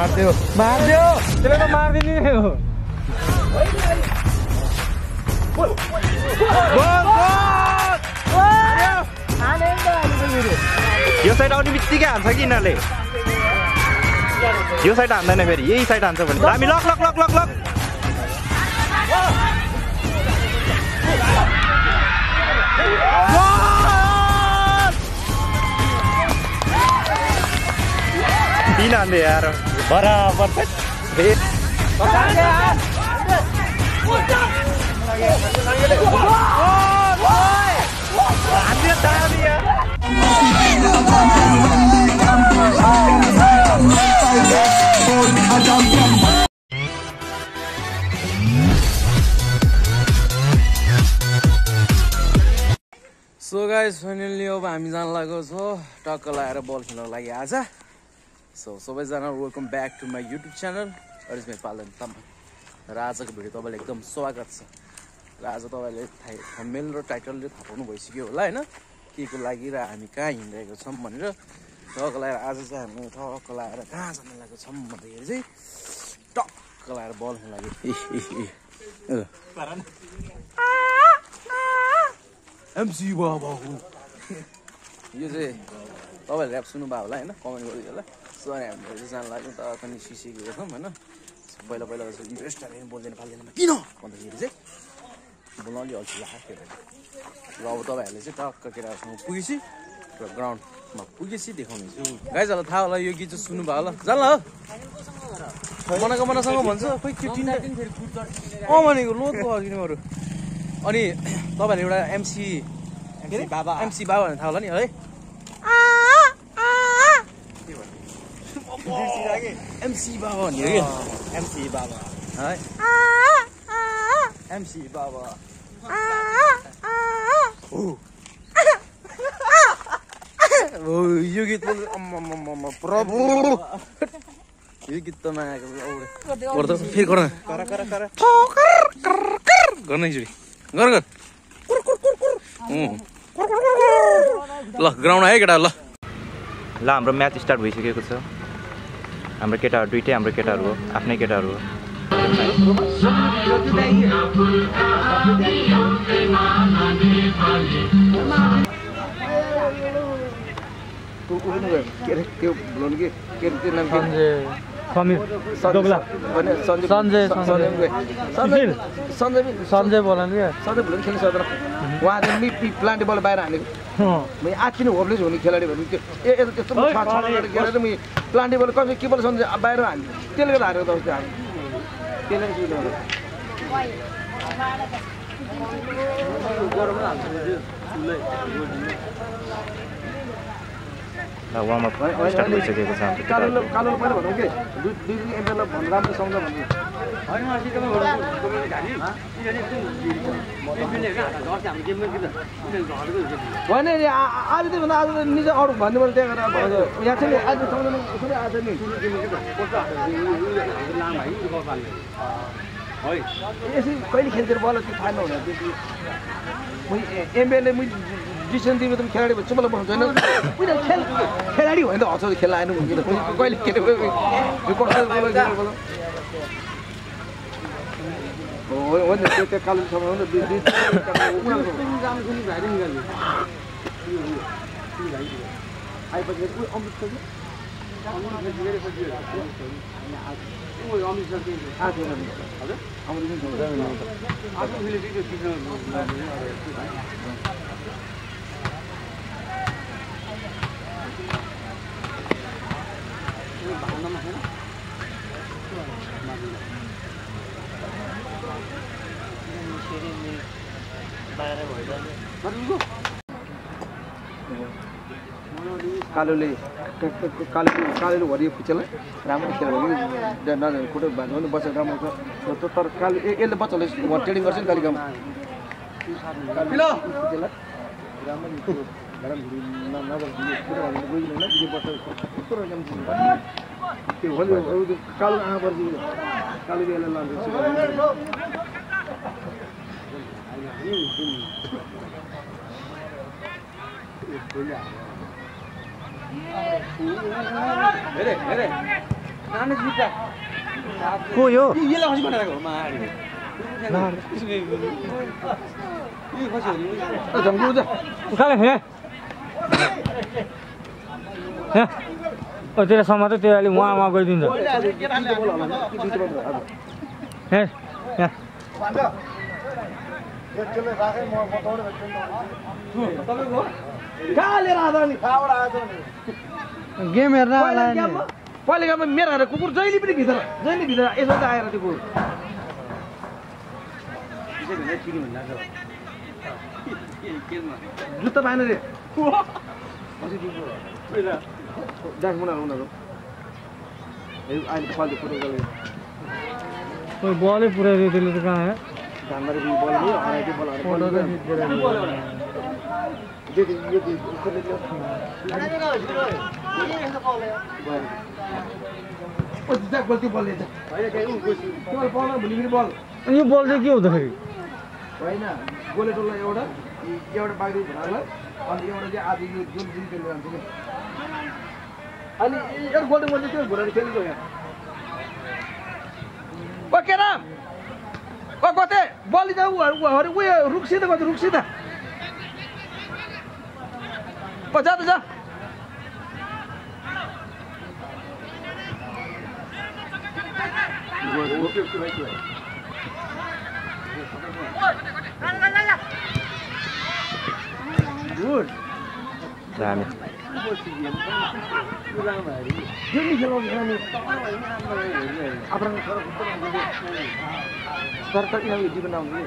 मारिदियो। मारिदियो। त्यसले त मारिदिने हो। यो साइड आउने बित्तिकै हान्छ कि यिनीहरूले? यो साइड हान्दैन फेरि यही साइड हान्छ भने। हामी luck luck luck luck luck. किन हान्दै यार बराबर सो गाइस फाइनल्ली अब हामी जान लागेको छौँ टक्क लगाएर बल खेल्नको लागि आज। सो सबैजना welcome back to my YouTube channel Ariz my Palan Tamang र आजको भिडियो तपाईँलाई एकदम स्वागत छ र आज तपाईँले थाहा थम्मेल र टाइटलले थाहा पाउनु भइसक्यो होला होइन के को लागि र हामी कहाँ हिँडिरहेको छौँ भनेर। टक्क लगाएर आज चाहिँ हामी टक्क लगाएर कहाँ जान लागेको छौँ भन्दाखेरि चाहिँ टक्क लगाएर बल खेल्नु लागि इ, इ, इ। अँ। एमसी बाबा हो। यो चाहिँ तपाईँहरूले ऱ्याप सुन्नुभयो होला होइन कमेन्ट गरिदियो होला। सो अनि हामीले चाहिँ जानु लाग्यो त पनि सिसी गएको थियौँ होइन पहिला पहिला इन्ट्रेस्ट हालेर बोल्दैन पाल्दैन किन? भन्दाखेरि चाहिँ बोल्न अलि अल्छी लाग्यो र अब तपाईँहरूले चाहिँ टक्क केटाहरूसँग पुगेपछि र ग्राउन्डमा पुगेपछि देखाउनेछु गाइजहरूलाई थाहा होला यो गीत चाहिँ सुन्नुभयो होला। जान ल मनाको मनासँग भन्छ खोइ त्यो तिनवटा अँ भनेको भयो तिनीहरू अनि तपाईँहरूले एउटा एमसी बाबा। एमसी बाबा भनेर थाहा होला नि है? एमसी बाबा भन्ने हो कि एमसी बाबा है एमसी बाबा ओ, यो गीत प्रभु यो गीत त मायाको गर्दा फेरि गर कर कर कर गर्न एकचोटि गर गर. ल ग्राउन्ड आयो केटा ल ल हाम्रो म्याच स्टार्ट भइसकेको छ हाम्रो केटाहरू दुइटै हाम्रो केटाहरू हो आफ्नै केटाहरू हो। के अरे त्यो बोलाउनु कि के अरे त्यो नाम के? समीर सन्जय सञ्जय, सञ्जय बोला नि क्या? भोलि खेल्नु सक्दैन उहाँ चाहिँ मि प्लान्टे बल बाहिर हानेको। मैले आत्ति नै होप्लेस हुने खेलाडी भने त्यो ए यस्तो त्यस्तो छ छ गरेर खेलेर मैले प्लान्टे बल कसै के बल सन्जय बाहिर हान्यो। त्यसले गर्दा हारेको त अस्ति हामी त्यसले गर्दा वार्मअप स्टार्ट भइसकेको छ। होइन आज त्यो भन्दा आज त निजै अरू भन्ने मैले त्यहाँ भनेको यहाँ चाहिँ नि आज आज नि? यसरी कहिले खेल्थेर बल त्यो थाहा नहुने। एमएलए मैले डिसिसन दिनु त खेलाडी भन्छ मलाई होइन उनीहरू खेल खेलाडी होइन त हन्छ खेल्न आएन भने त कहिले खेलेको यो कसरी बोल्यो, खेलेको बोल्यो। हो नि त्यो त्यो हो नि दुई दुई उनीहरूको आएपछि उयो अमृत छ कि? आएको छैन नि। अमृत पनि छ। कालोले कालो कालोले भरियो फुचेलाई राम्रो खेल्यो भने नजाने खुट्टो भाँच्यो भने बच्चा राम्रो छ। तर- कालो यसले बच्चाले उहाँ ट्रेनिङ गर्छ नि कालिकामा फुचेलाई राम्रो त्यो त्यो कालो आँखा पर्छ कालो हेरे हेरे को यो झम्किउँछ त्यसलाई समात त्यो अहिले उहाँ उहाँ गइदिन्छ। गेम हेर्न पहिले गाउँमा मेरो कुकुर जहिले पनि भित्र जहिले भित्र यसो त आएर त्यो कुकुर। जुत्ता पाएन बलै हे बल बल दे दे, यो दे। ओ, जा, गल्ती जा। बल पाउन भोलि फेरि बल अनि यो बल चाहिँ के हुँदाखेरि होइन गोले टोललाई एउटा एउटा बाग्री अनि एउटा चाहिँ यो जुन जुन खेल्नु जान्छ कि अनि एउटा गोल्डन गोल्डन त्यो घुराएर खेलिदियो यहाँ। ओ के राम? ओ कतै बलि त उहरू उयो रुखसित कति रुखसित ओ जा त जा। गुड खेलाउने त जीवन आउने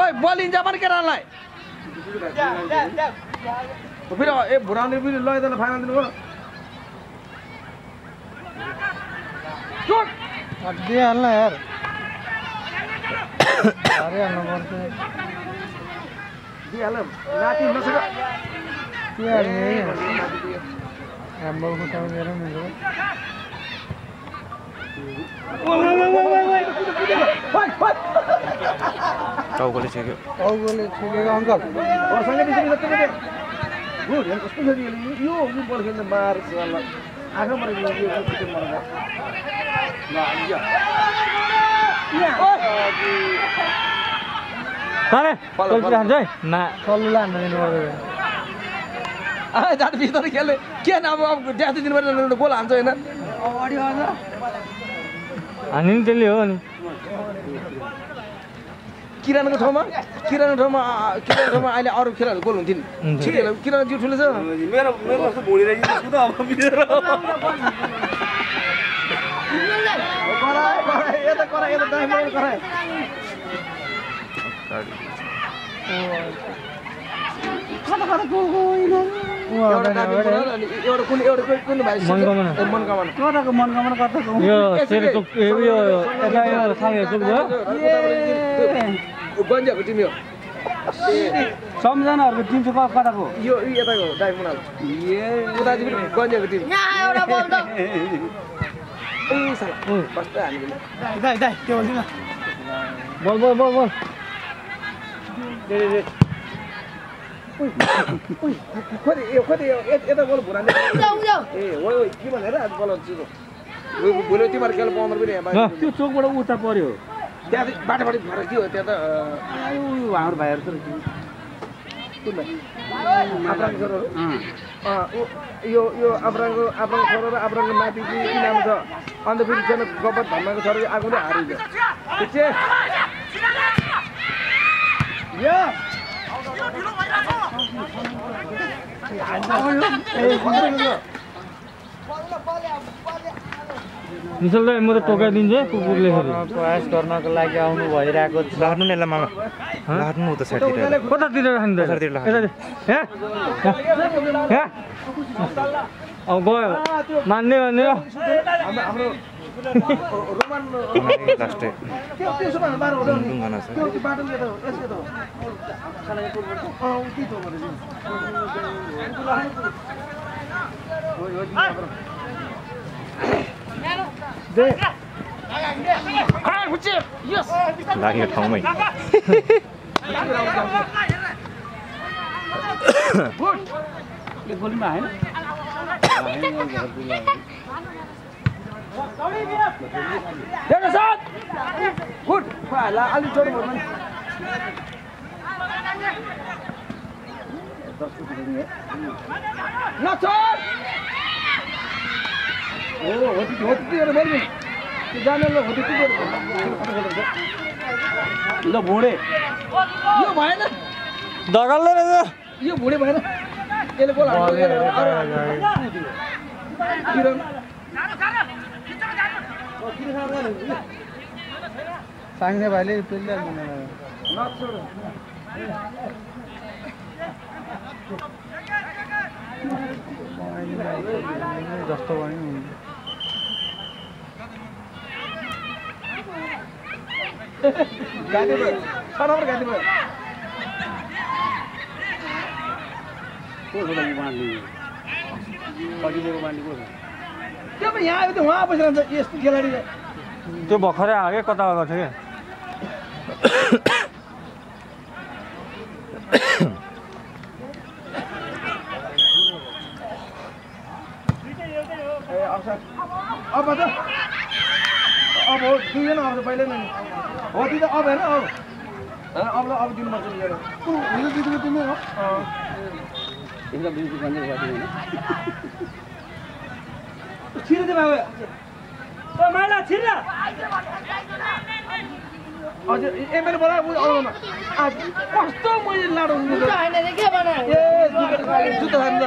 ओइ बलिन्छ पनि केटालाई फेरि ए भुराउने पनि लैजान फाइनल दिनु चोट दिइहाल्न यार पर्छ नाति नसक दिइहाल्ने हाम्रो खुट्टामा मिल्छ टाउकोले छेक्यो टाउकोले छुकेको अङ्कल गुड कस्तो खेल्यो यो खेल्न मार्छ आँखाबाट बिस्तारै खेल्ने के न अब अब ड्यास दिनुपर्छ गोल हान्छ होइन हानि नि त्यसले हो नि किरानाको ठाउँमा किरानाको ठाउँमा आ, किरानाको ठाउँमा अहिले अरू खेलाहरू गोल हुन्थ्यो नि किराना जिउ ठुलो छ ए, गन्जियाको टिम यो सम्झनाहरूको टिम चाहिँ कताको यो यताको दाइ मुनाल उता चाहिँ फेरि गन्जियाको टिम बल बल बल बल यो यो यता ए हो हो के भनेर आज बल छिटो भोलि तिमीहरू खेल पाउँदा पनि त्यो चोकबाट उता पर्यो त्यहाँ बाटोबाटो भएर के हो त्यहाँ त हाम्रो भाइहरू त कुन भाइ आप्राङ छोरो हो? अँ, ऊ- यो यो आप्राङको आप्राङ छोरो र आप्राङको नाति इनाम छ अन्त फेरि छैन गब्बर धर्मको छोरो आएको पनि हारिन्छ। ठिक छ? निशल म त टोकाइदिन्छु है कुकुरले प्रयास गर्नको लागि आउनु भइरहेको छ लाट्नु नि यसलाई मामा कतातिर राख्नु त कतातिर राख्नु? यहाँ अब गयो मान्ने भन्ने लास्टै त्यो त्यसो भए बाह्र हुँदैन नि ढुङ्गाना छ त्यो चाहिँ बाटो यता हो यसो यता हो अँ ऊ के छ भनेपछि दे लाग्यो ठाउँमै गोलीमा होइन अलिक भुँडे यो भएन यो भएन यसले बोला साङ्ने भाइले जस्तो भयो छ नम्बर को छ त बाँड्ने अघिल्लोको बाँड्ने को छ त्यो पनि यहाँ आयो उहाँ बसिरहन्छ यस्तो खेलाडी त्यो भर्खरै आयो क्या कता गएको थियो क्या ए अवसर अब त अब हो दुईजना अब त पहिल्यै नै हो त्यो त अब होइन अब। अब ल अब दिनुपर्छ लिएर हिजो दिदीको तिमी हो। एकदम बिजुली होइन। छिरो चाहिँ बाबा हजुर एमएल बोला आउनुमा आज कस्तो मैले लाडो ए जुत्ता जुत्ता खानु त।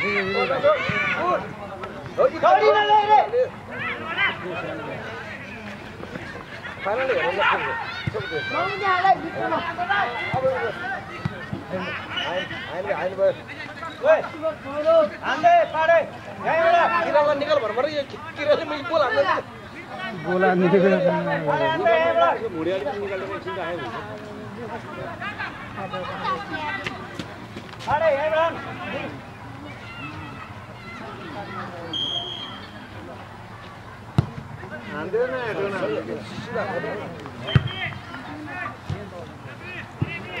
ओ ओ भाइ त्यो तिम्रो जुत्ता तन्नु मान त निकाल भर यो किराले मैले बोल हान्नु बोला निकेर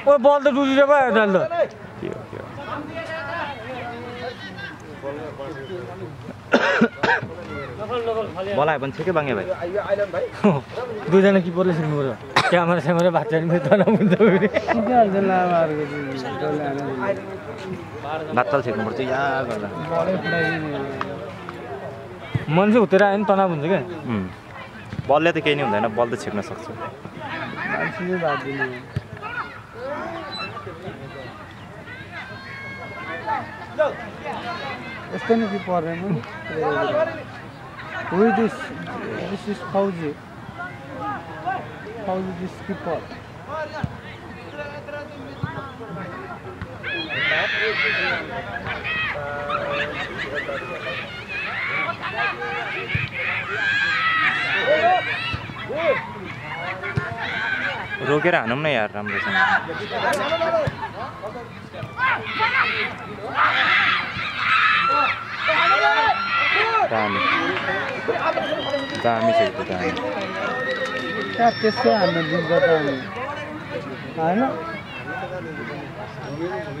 ओ बल त भयो त के के हो बोलायो भने ठिकै बाङ्गे भाइ दुईजना किपरले सिक्नु पऱ्यो क्यामेरा स्यामेरा भात तल हुन्छ बात्तल छिर्नुपर्छ या गर्दा। फुटाइदिने मान्छे हुतेर आयो नि तनाव हुन्छ क्या. बलले त केही नै हुँदैन बल त छिर्न सक्छ। यस्तो नै Fauzi. Fauzi, this keeper. रोकेर हानौँ न यार राम्रोसँग दामी। दामी छ यो त दामी। कहाँ त्यस्तै हान्न दिन्छ त अनि होइन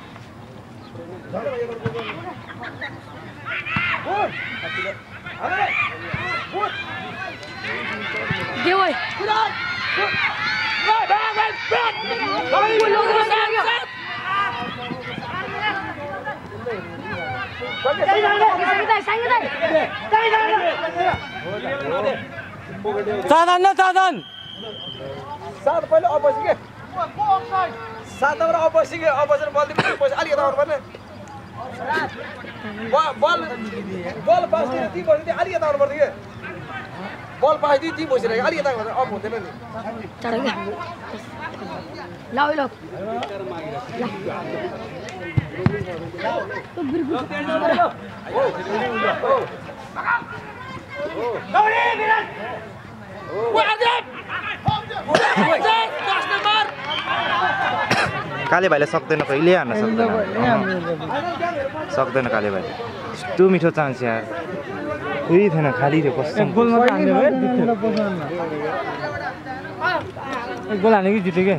चादन न चादन सात पहिले अपोसी के सातबाट अपोसी के अपोसी बल पैसा अलिकति आउनु पर्ने बल बल पास दिएर ती बसी थियो अलिकति आउनु पर्थ्यो कि बल पास दियो ती बसिरहेको अलिकति आउनु पर्छ अफ हुँदैन नि लाउ लाउ काले भाइले सक्दैन कहिले हान्न सक्दैन सक्दैन। काले भाइले यस्तो मिठो चान्स यार। कोही थिएन खाली थियो कस्तो गोल मात्र हान्यो है जित्यो एक गोल हान्यो कि जित्यो कि?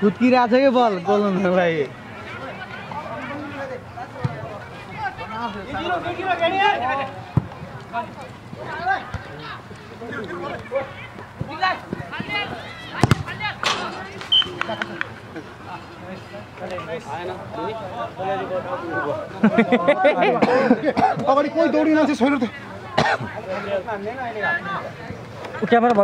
फुत्किरहेको छ कि बल? गोल हुनुको लागि अगाडि कोही दौडिन चाहिँ क्यामेरा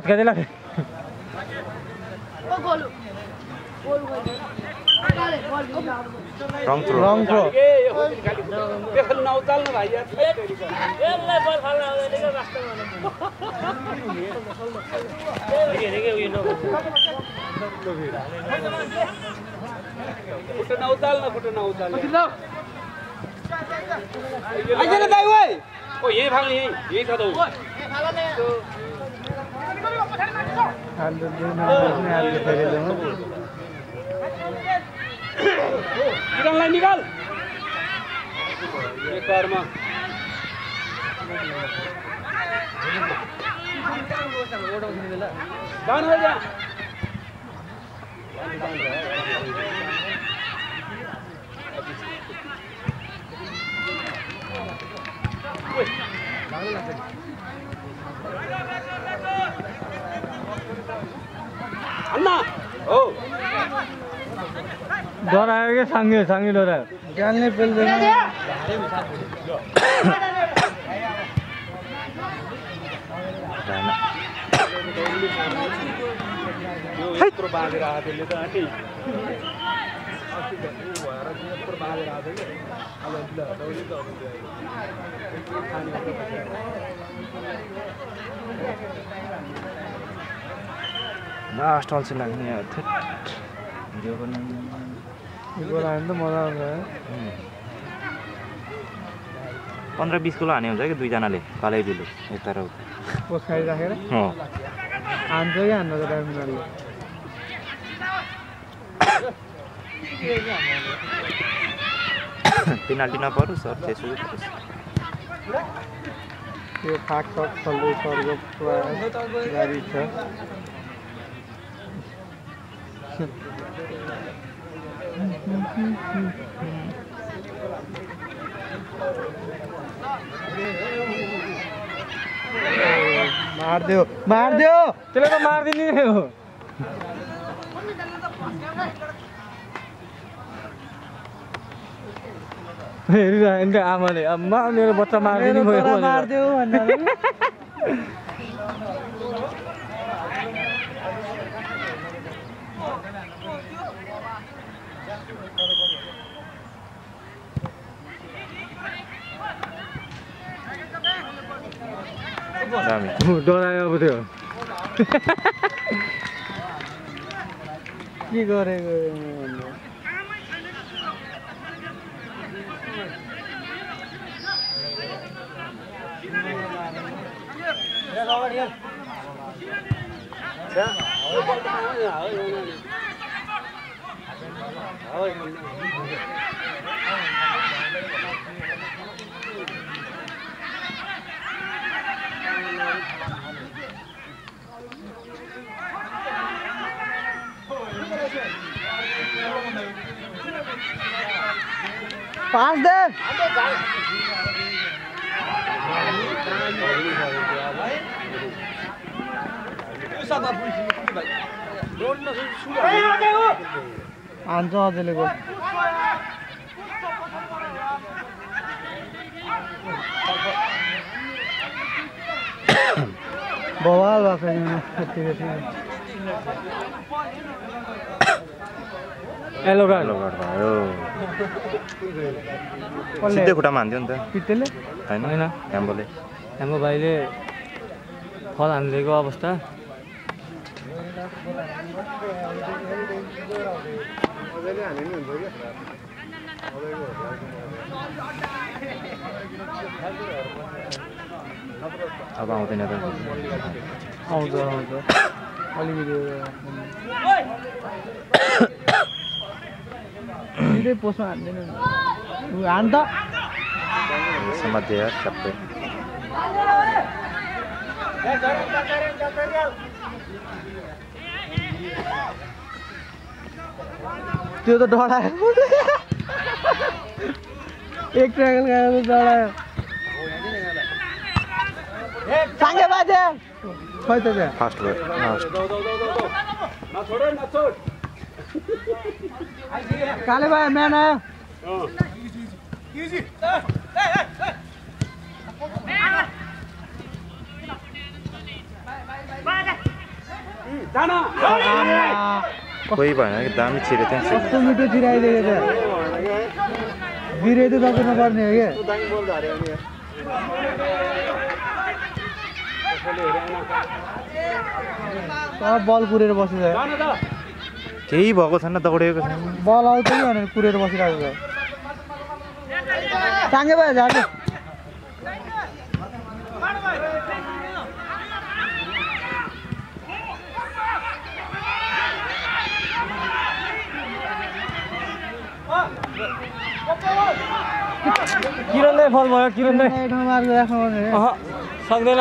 रङ थ्रो रङ थ्रो यही फाल्ने यही यही छ त ऊ। निकाल्न निकाल। बेकारमा जानु है अन्ना। हो। डरायो कि साङ्गे साङ्गे डरायो जान्ने पेल्दैन यो यत्रो बाँधेर आएको त्यसले त आँटी यत्रो बाँधेर आएको थियो कि अब ल दौडी त अब त्यो खाने हो त लास्ट अल्छी लाग्ने यार थेट भिडियो बनाउनु गोल त मजा आउँछ पन्ध्र बिस किलो हाने हुन्छ कि दुईजनाले कालै दिलो यता र हान्छ कि हान्नु त पेनाल्टी नपरोस् सर त्यसो त्यो फाक सक चल्दै सरको पुरा गाडी छ। मारिदियो मारिदियो त्यसले त मारिदिने हो। हेरिरहेको आमाले अम्मा मेरो बच्चा मारिदिनु भयो मारिदियो दामी डरायो अब त्यो के गरेको पाँच दे हान्छ अझैले गो बवाल भएको हेलो हेलो भयो सिधै खुट्टामा हान्थ्यो नि त पित्तेले होइन होइन। ह्याम्बोले हाम्रो भाइले फल हानिदिएको अवस्था अब आउँदैन त आउँछ आउँछ अलिकति सिधै पोस्टमा हान्दैन नि। हान त सबै। त्यो त डढायो। एक ट्रागल गएर डढायो। साङ्गे बाजे। खै त त्यहाँ? फास्ट भयो फास्ट काले भाइ म्यान कोही भएन कि दामी छिरे त्यहाँ कस्तो मिठो बिरे त नपर्ने हो क्या बल कुरेर बसिरहेको केही भएको छैन दौडेको छैन। बल आउँछ कि भनेर कुरेर बसिरहेको छ। साङ्गे भयो झार्नु किरणलाई फल भयो पर्ने अह सक्दैन।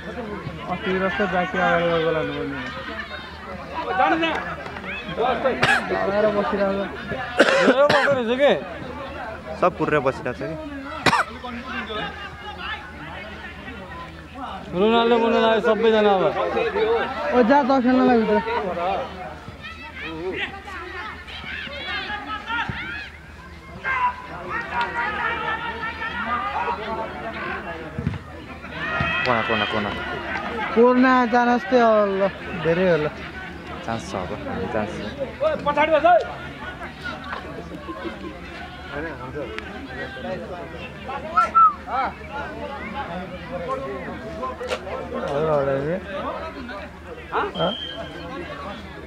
अस्ति जस्तो जाति अगाडि गएको लानुपर्ने बसिरहेको कि सब पुरेर बसिरहेको छ कि? रोनाल्डो लाग्यो सबैजना अब। ओ जा त खेल्नलाई भित्र कोना कोना कोना? कोर्ना चान्स चाहिँ होला धेरै होला। चान्स छ अब हामी चान्स छ। पछाडि बस है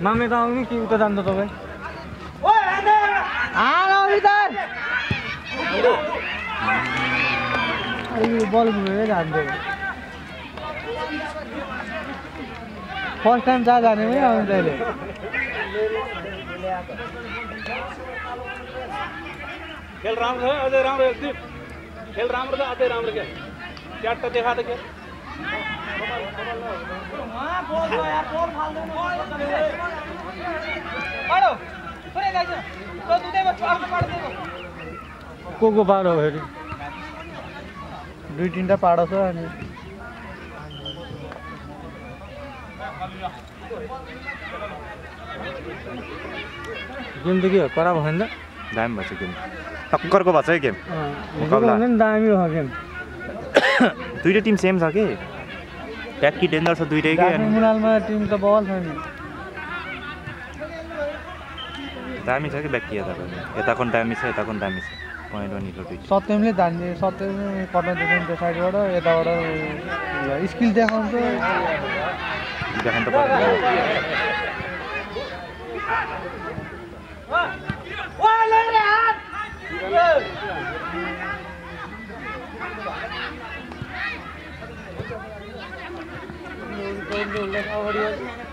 मामे त आउने कि उता जान्छ तपाईँ बल घुमेरै जान्थ्यो। फ़र्स्ट टाइम जहाँ जाने पनि खेल राम्रो अजय अझै राम्रो एकदम खेल राम्रो छ अझै राम्रो देखा त क्या को? को पारो फेरि दुई तिनवटा पाडो छ गेम त के हो करा भयो नि त दामी भएछ गेम। टक्करको भएछ है गेम। दामी भयो गेम। दुइटै टिम सेम छ कि? ट्याक्की डेन्जर छ दुइटै कि? मुनालमा टिम त बल छ नि दामी छ कि ब्याक्की यताको यताको दामी छ यताको दामी छ। सत्यमले धान सत्यम कटनदेखि त्यो साइडबाट यताबाट स्किल देखाउँछ। अगाडि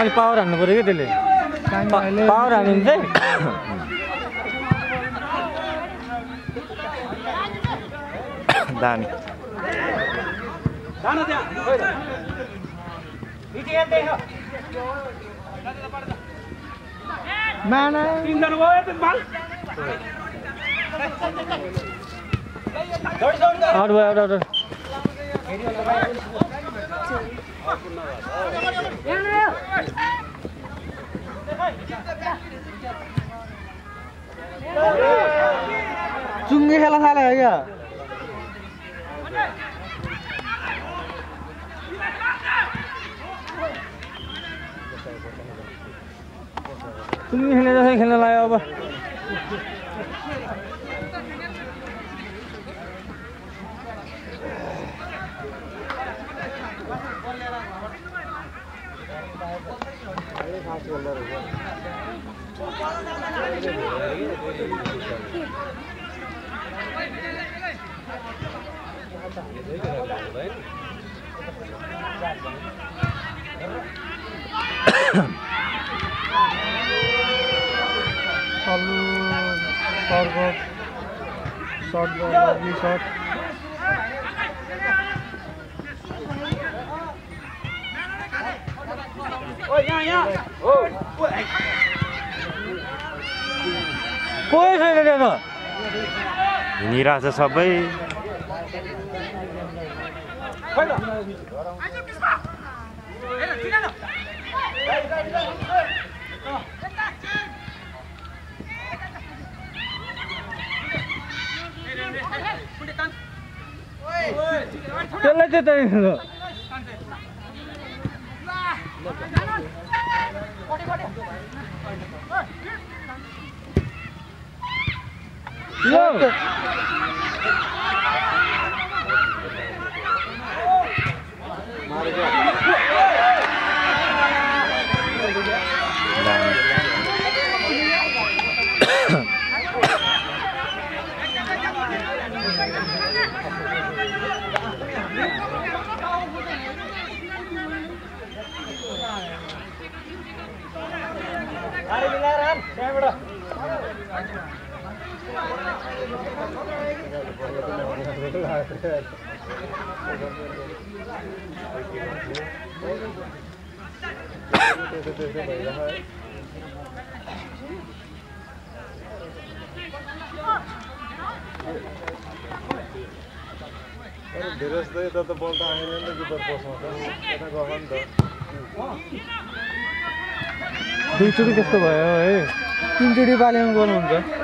अनि पावर हान्नु पऱ्यो क्या त्यसले? पावर हान्यो भने चाहिँ दामी माना। चुङ्गे खेला साले हो क्या? चुङ्गी खेल्ने जस्तै खेल्न लाग्यो अब। तल्लो सर्गो सर्ट कोही छैन त्यहाँ हिँडिरहेछ सबै। त्यसलाई चाहिँ त Yo! Not again. धेरै जस्तो यता त बल त आएन नि त किपर त यता गएको नि त दुईचोटि त्यस्तो भयो है। तिनचोटि पालेमा गर्नुहुन्छ।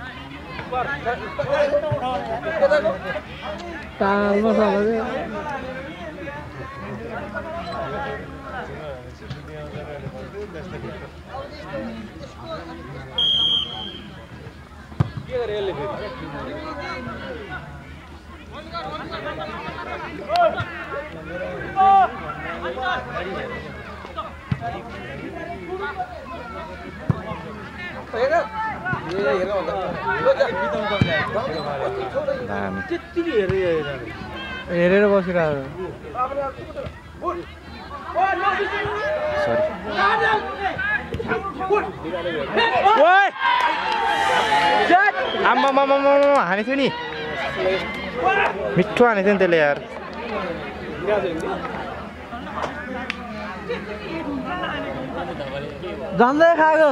जा। दामी त्यत्तिकै हेरेर हेरेर बसिरहेको आम्मा हानेको थियो नि मिठो हानेको थियो नि त्यसले यार झन्डै खाएको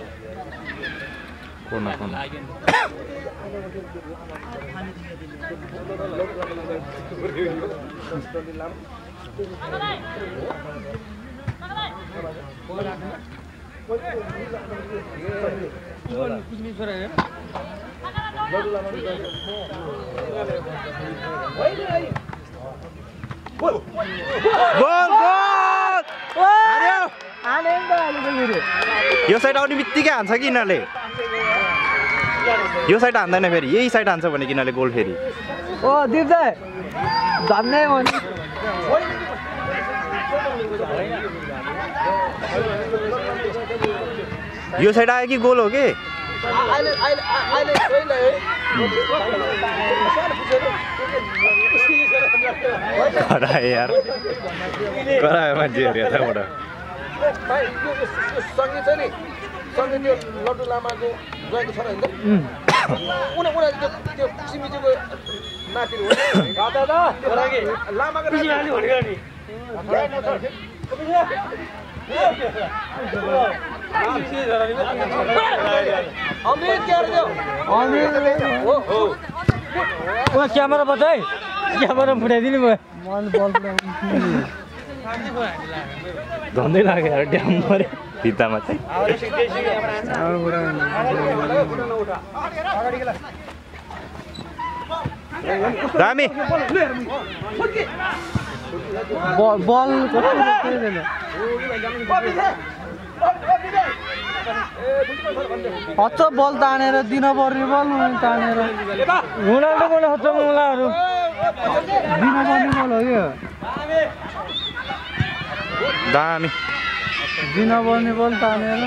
बसेको मात्रै भयो नि यो साइड आउने बित्तिकै हान्छ कि यिनीहरूले यो साइड हान्दैन फेरि यही साइड हान्छ भने यिनीहरूले गोल फेरि ओ झन्डै यो साइड आयो कि गोल हो कि करायो यार करायो मान्छेहरू यताबाट भाइ यो सङ्गीत छ नि सङ्गीत त्यो लड्डु लामाको गएको छ होइन उनी उनीहरू त्यो क्यामेरा बचाइ क्यामेरा फुटाइदिनु भयो झन्डै लाग्यो यार ड्याम मऱ्यो भित्तामा चाहिँ दामी बल बल हच्च बल तानेर दिन पर्ने बल तानेर रोनाल्डोबाट हच्च मुलाहरू दिन पर्ने बल हो यो दामी। दिन पर्ने बल तानेर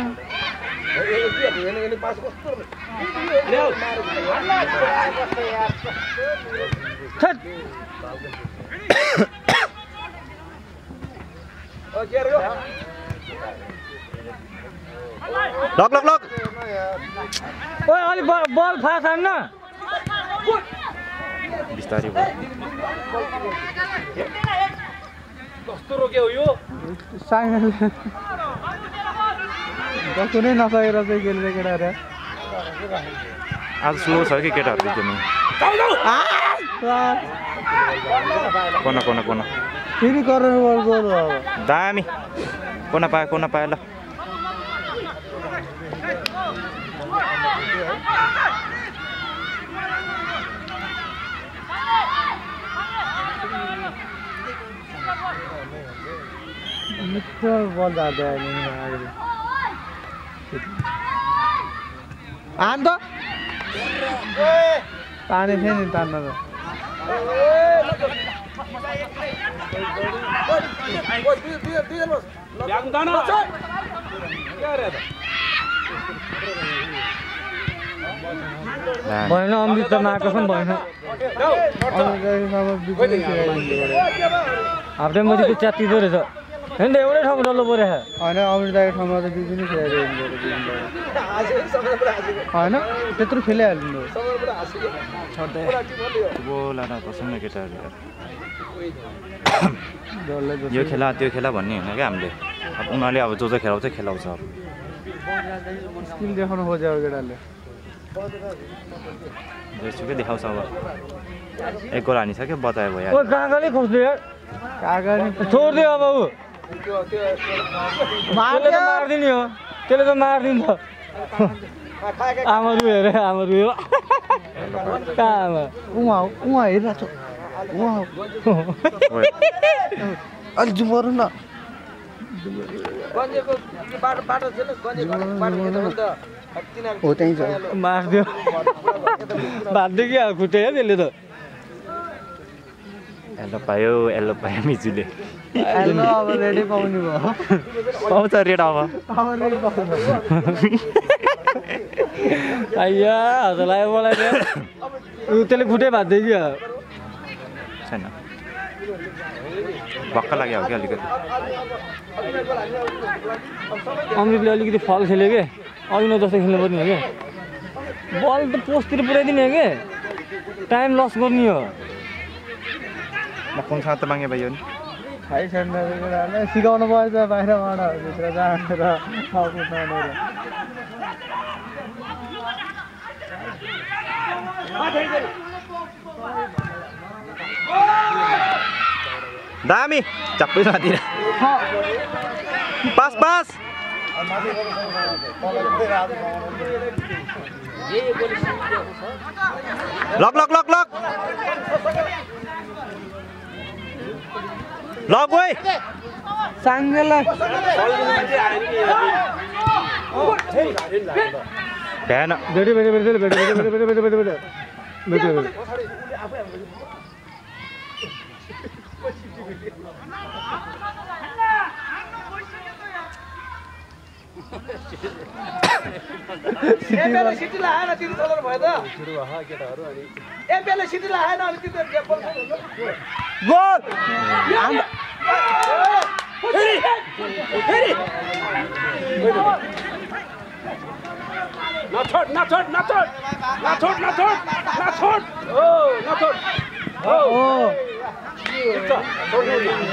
लग लग ओइ अलिक बल बल फास्ट हान्न बिस्तारै भयो। कस्तो रोक्यो यो साइनल कुनै नसकेर चाहिँ खेल्ने केटाहरू। आज स्लो छ कि केटाहरूको गेमिङ कोना कोना कोना? फेरि करोड बल गोल अब दामी। कोना पायो कोना पायो ल। मिठो बल झार्दै अहिले। हान त। ताने थियो नि तान्न त। दामी भएन अमृत त मार्केसन भएन हाफ टाइम पछि त्यो च्यातिँदो रहेछ होइन त एउटै ठाउँमा डल्लो पऱ्यो होइन अमिर दाइको ठाउँमा त दुई पनि खेलाइदिनु होइन त्यत्रो खेलिहाल्नु न न केटाहरू यो खेला त्यो खेला भन्ने होइन क्या हामीले अब उनीहरूले अब जो जो खेलाउँछ खेलाउँछ अब स्किल देखाउनु खोज्यो अब केटाले जेसुकै देखाउँछ अब एक गोल हानिसक्यो बतायो भयो ओ कागलै खोज्दै यार कागा नि छोडिदियो अब ऊ मारिदिने हो त्यसले त मारिदिन्छ आमा रु हेरे आमा रुयो कहाँ आमा उहाँ हो उहाँ हेरिरहेको छ उहाँ अलिक जुम गरौँ न बाटो बाटो हो त्यहीँ छ मारिदियो भाँदियो क्या खुट्टे क्या त्यसले त। हेलो पायो हेलो पायो मिचुले अब रेडै पाउनु भयो। पाउँछ रेड अब। आइया हजुर लाग्यो मलाई त्यसले खुट्टै भाँदियो क्या छैन। भक्क लाग्यो हो क्या अलिकति? अमृतले अलिकति फल खेल्यो क्या अभिनव जस्तो खेल्नु पर्ने हो कि बल त पोस्टतिर पुऱ्याइदिने हो कि टाइम लस गर्ने हो। म कोनसँग त मागे भयो नि? सिकाउनु पर्छ बाहिरबाट भित्र जानेर दामी चप्पै मातिर pass pass. Lock lock lock lock लक भ्याएन भेट्यो भेट्यो भेट्यो भेट्यो भेट्यो भेट्यो भेट्यो भेट्यो भेट्यो भेट्यो भेट्यो एमएलए सिटीलाई आएन तिमी चलाउनु भयो त अनि आएन अनि नछोड नछोड नछोड नछोड नछोड नछोड हो नछोड हो हो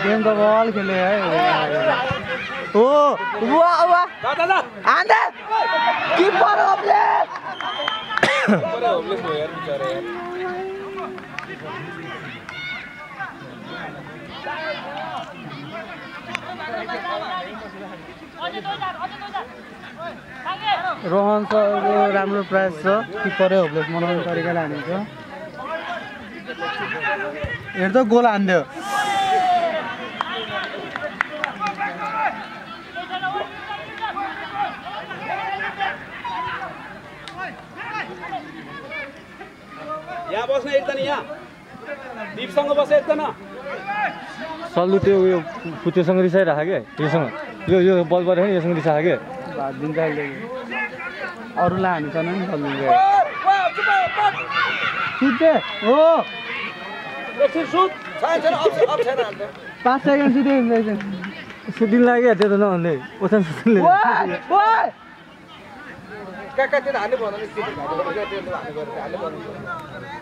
गेम त बल खेले है हो वाह वाह दा दा दा आन्दा किपर अफले अरे होमलेस भयो यार बिचारा यार रोहन सरको राम्रो प्राइस छ। किपरै होप्लेस बनाउने तरिकाले हानिन्छ हेर त गोल हानिदियो यहाँ बस्न एकजना यहाँ। दिपसँग बस एकजना सल्लु त्यो उयो त्योसँग रिसाइरहेको क्या त्योसँग यो यो बल पऱ्यो नि योसँग रिसाएको क्या दिन्छ अरूलाई हामी नि सल्लु हो। पाँच सेकेन्ड सुते सुतिन लाग्यो त्यो त नभन्दै। ओछ्यान सुतिन कहाँ कहाँतिर हाल्नु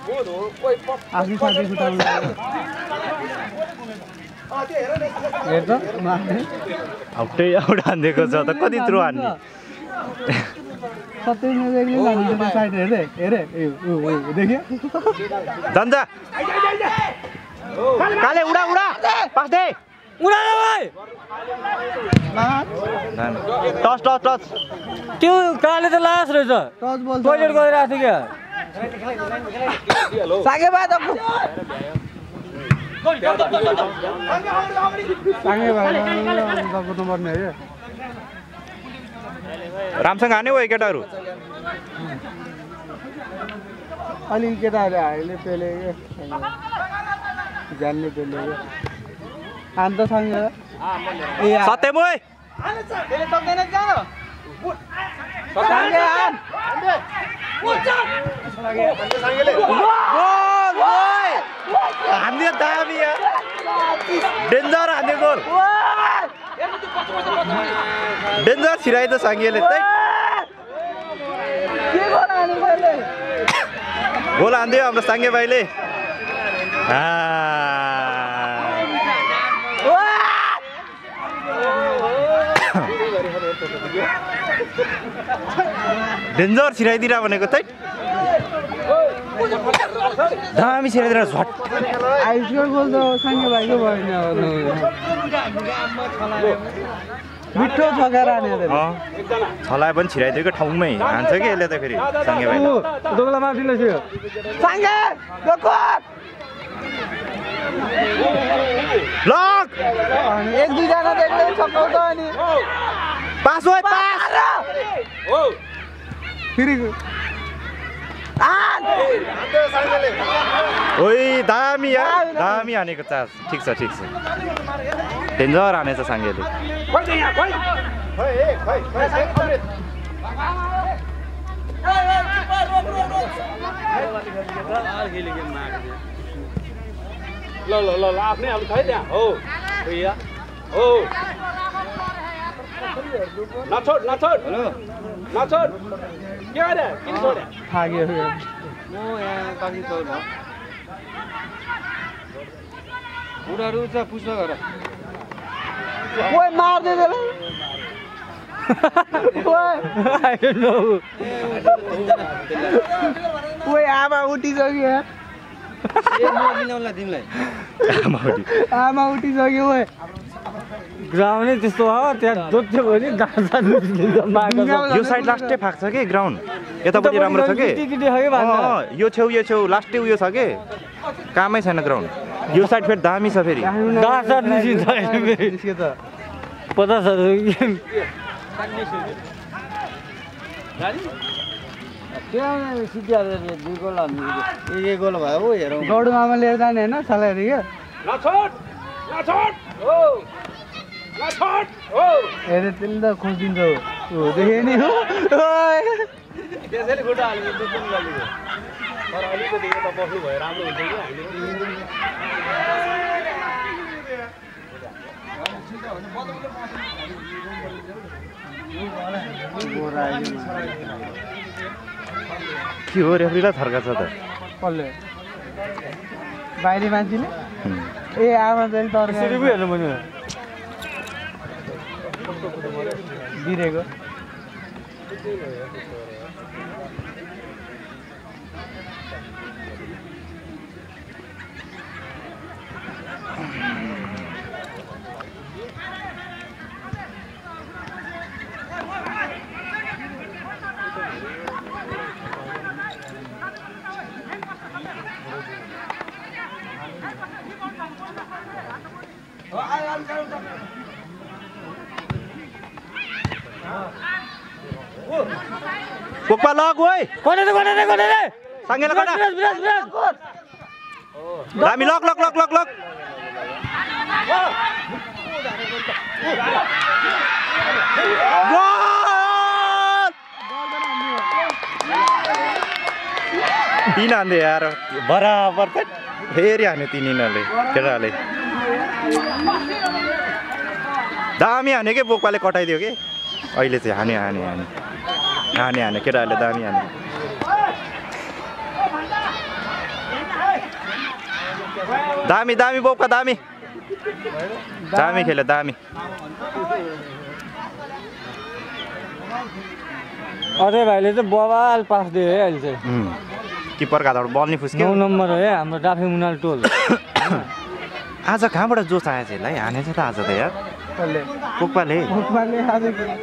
आफ्नै साथी सुटाउनु हेर्छ हाउटै आउट हानिदिएको छ त कति थ्रो हान्ने काले उडा उडा पास टच टच टच त्यो काले त लास रहेछ टच बल टोइलेट गरिरहेको थियो क्या साङ्गे है राम्रोसँग हाने हो केटाहरू अलिक केटाहरू हामीले पेले जान्ने पेले अन्त सँग ए सत्यम ओइ हान्दियो दामी डेन्जर हान्यो गोल डेन्जर छिराइदियो साङ्गेले त्यही गोल हान्दियो हाम्रो साङ्गे भाइले डेन्जर छिराइदिएर भनेको त्यही दामी छिराइदिएर झट त साङ्गे भाइको भएन मिठो पनि छिराइदिएको ठाउँमै हान्छ कि यसले त फेरि साङ्गे भाइले दोगला माथिलो थियो साङ्गे लक एक दुईजना छक्काउँछ अनि पास ओइ पास फेरि ओइ दामी यार दामी हानेको चार्ज ठिक छ ठिक छ। डेन्जर हानेछ साङ्गेले। ल ल ल ल आफ्नै अब छ है त्यहाँ। हो भैया। हो। नछोड नछोड नछोड के गरे किन छोड्या थाक्यो म यहाँ बाँकी छोड बुढाहरू छ पुस्न गर मार्दै आमा उठिसक्यो। आमा उठिसक्यो ग्राउन्डै त्यस्तो हो त्यहाँ जोत्यो भने गाँसा निस्किन्छ यो साइड लास्टै फाक्छ कि ग्राउन्ड? यतापट्टि राम्रो छ कि? यो छेउ यो छेउ लास्टै उयो छ कि? कामै छैन ग्राउन्ड। यो साइड फेरि दामी छ फेरि। गाँसा निस्किन्छ। फेरि निस्क्यो त पचासहरू गौडु? मामा लिएर जाने होइन सलाइहरू क्या हेरे त्यसले त खोजिदिन्छ हो। देखेँ नि हो। त्यसैले खुट्टा हालेको दुध पनि गरेको तर अलिकति यता बस्नु भयो राम्रो हुन्थ्यो कि हामीले? के हो रेफ्रीलाई थर्का छ त? कसले? बाहिरी मान्छेले। ए आमा चाहिँ यसरी पो तर्काएर गोल! तिन हान्दै यार बराबर फेरि हान्यो तिन केटाहरूले दामी हान्यो कि बोक्पाले कटाइदियो कि अहिले चाहिँ हान्यो हान्यो हान्यो हान्यो हान्यो केटाहरूले दामी हान्यो दामी दामी बोक्पा दामी दामी खेल्यो दामी अजय भाइले चाहिँ बवाल पास दियो है अहिले चाहिँ। उम्, किपरको हातबाट बल नि फुस्क्यो। नौ नम्बर हो है हाम्रो डाफे मुनाल टोल। आज कहाँबाट जोस आएछ यसलाई? हानेछ त आज त यार। कसले पोक्पाले मुखमाले आज फेरि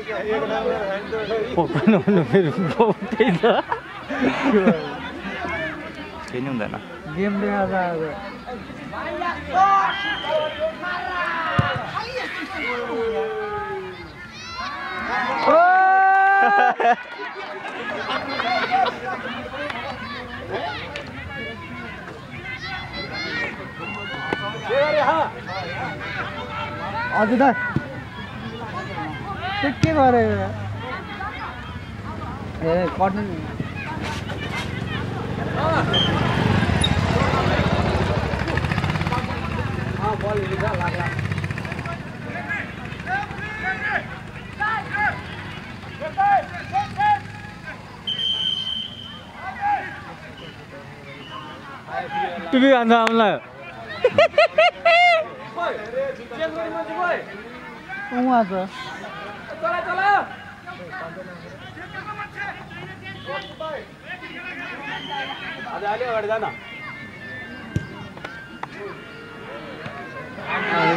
त्यही त केही नि हुँदैन गेम देखा आज हजुर दा त्यो के गरे ए कट्नु नि टिभी खान्छ आउला उहाँ छ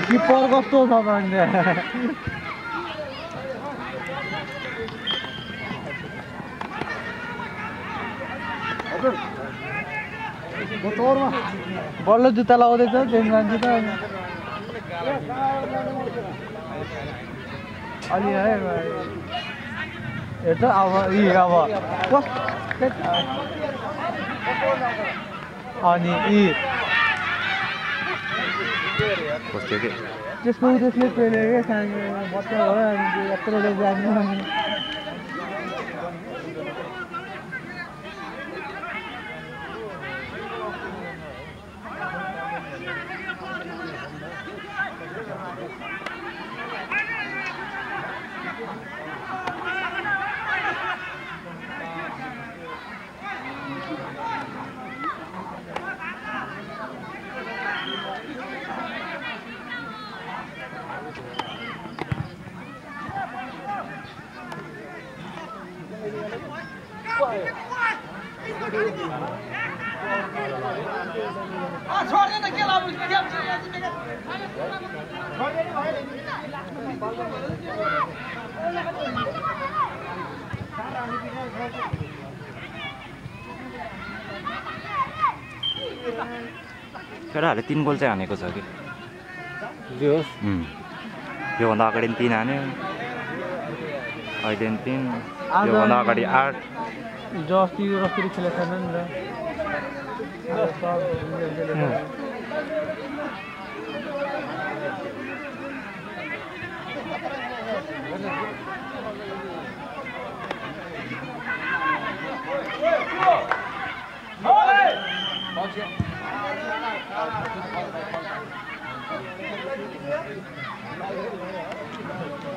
किप्पर कस्तो छ त अन्त बल्ल जुत्ता लगाउँदैछ जेन मान्छे त अलि है हेर्छ अब यी अब। अनि के? त्यसको त्यसले पेले क्या सानो बच्चा भयो अनि यत्रो जान्नु अनि केटाहरूले तिन गोल चाहिँ हानेको छ कि. योभन्दा अगाडि पनि तिन हान्यो। अहिले पनि तिन। योभन्दा अगाडि आठ। हिजो अस्ति रसरी खेलेको छैन नि त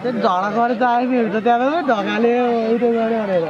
त्यो झडा गरेर त आइपुग्यो त त्यहाँ ढकाले उयो गऱ्यो भनेर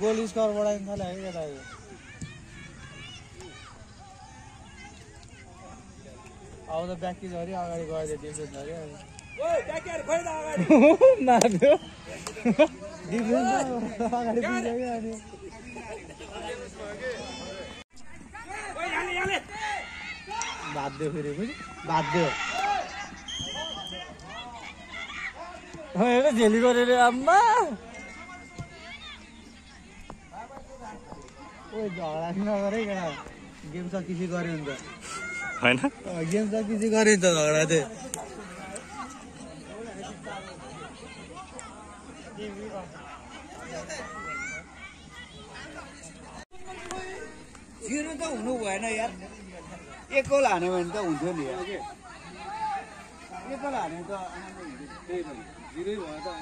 गोल स्कोर बढाइदिनु थाल्यो है केटा यो अब त ब्याक किज अरे अगाडि गएर डिफेन्स अरे। अनि बाध्यो फेरि पनि बाध्यो हेर झेली गरेर आम्मा झगडा नगर गेम सकिसी गऱ्यो नि? त होइन गेम सकिसी गऱ्यो नि त झगडा चाहिँ Chuyên nó tao nụ vậy này á. Ye cô là này mình tao ổn thương đi. Ye cô là này tao ăn được. Đây rồi. Dưới rồi tao.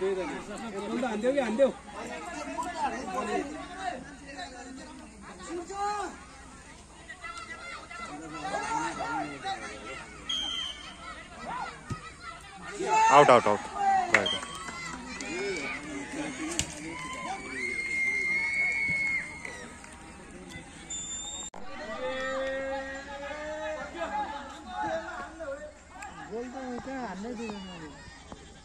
Đây rồi. Nó đàn đâu ăn đâu. Out out out. Right. त हुनु भएन यार एक goal हान्यो भने त हुन्थ्यो नि यार एक गोल हान्यो त हान्थ्यो कि हान्थ्यो आउट आउट आउट गएको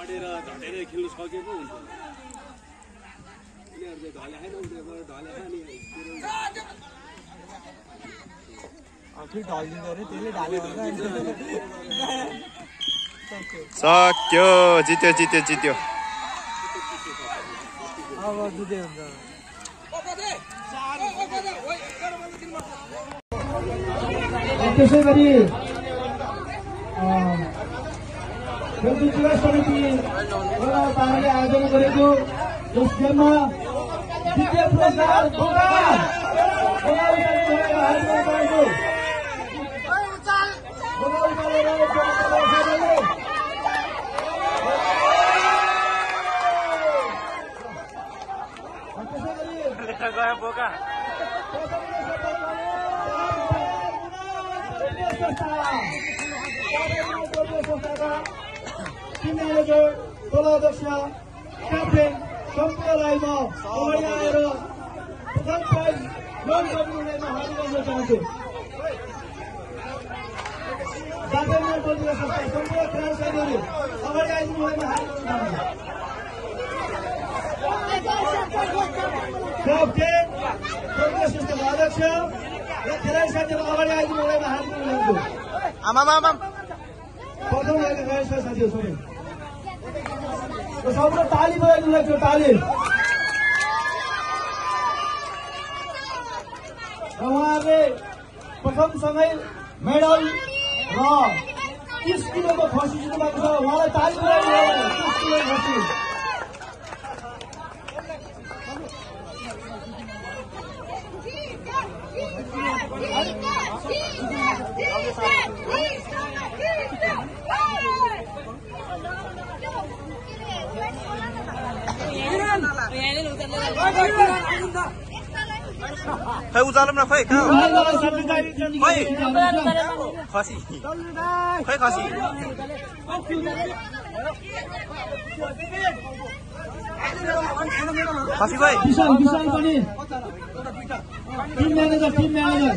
अडेर झटेर खेल्नु सके पो हुन्छ उनीहरू चाहिँ ढले खाएन उनीहरू ढले खाने सक्यो जित्यो जित्यो जित्यो त्यसै गरी खेलकुद क्रीडा समिति वडा पाराले आयोजना गरेको यस गेममा द्वितीय पुरस्कार ढोका। ढोका उचालेर हातमा पाएको। ढोका उचालेर साथीहरूले त्यसै गरी बोका म्यानेजर टोल अध्यक्ष क्याप्टेन सम्पूर्ण राईमा अगाडि आएर प्रथम प्राइज কর্মকর্তা টিম ম্যানেজার দলাদর্শ ক্যাপ্টেন সম্প্রদায় প্রধান প্রাইজ নন গভর্নমেন্ট হাজির চাহতো যাদের खेलाडी साथीहरू सबै सबैलाई ताली बजाइदिनु लाग्छ ताली? र उहाँहरूले प्रथमसँगै मेडल र। तिस किलोको खसी जित्नु छ उहाँलाई ताली बजाइदिनु खसी खै उचालौँ न खै कहाँ हो? उहाँलाई सर्टिफिकेट खै दिनु खसी। खै खसी। खसी भाइ टिम म्यानेजर टिम म्यानेजर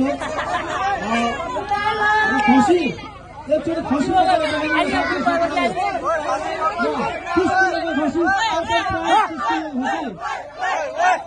वडावासीहरू अ, यो खसी एकचोटि खसी बजाएर बजाउनु सक्छ सबैले। ल, तिस किलोको खसी, अर्को प्राइज तिस किलोको खसी।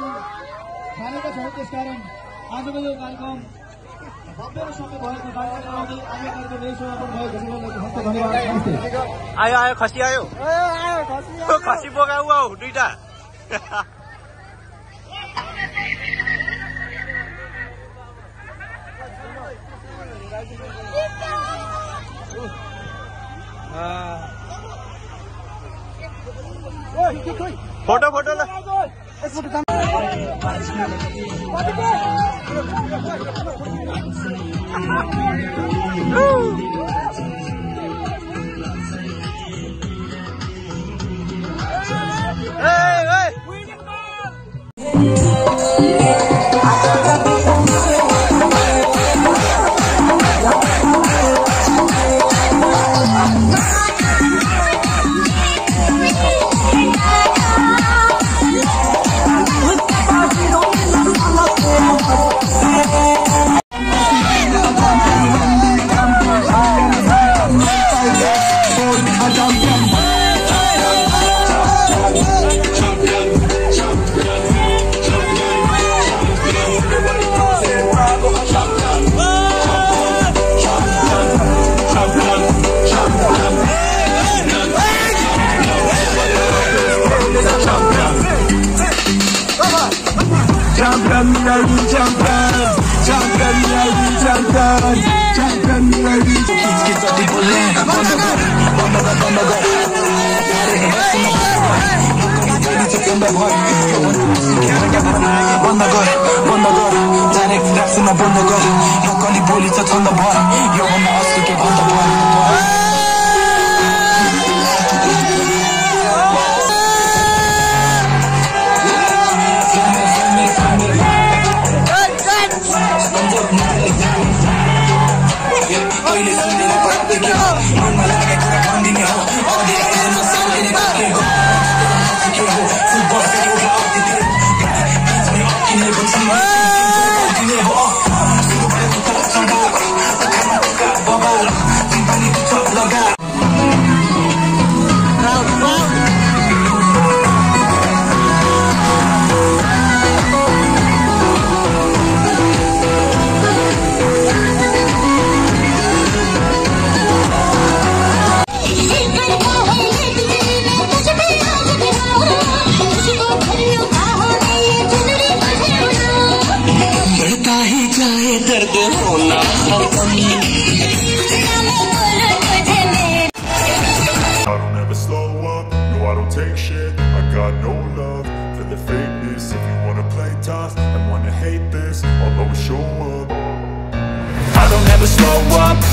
जानेका छौँ त्यसकारण आजको यो कार्यक्रम भव्य र सफल भएको कार्यक्रम आउने आज कार्यक्रम यही समापन भयो त्यसैले हस्त धन्यवाद नमस्ते आयो आयो खसी आयो खसी बोका उ आऊ दुइटा फोटो फोटो ल Hey, कहिले सुनेर पढाउँदै के हो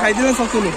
खाइदिन सक्छु नि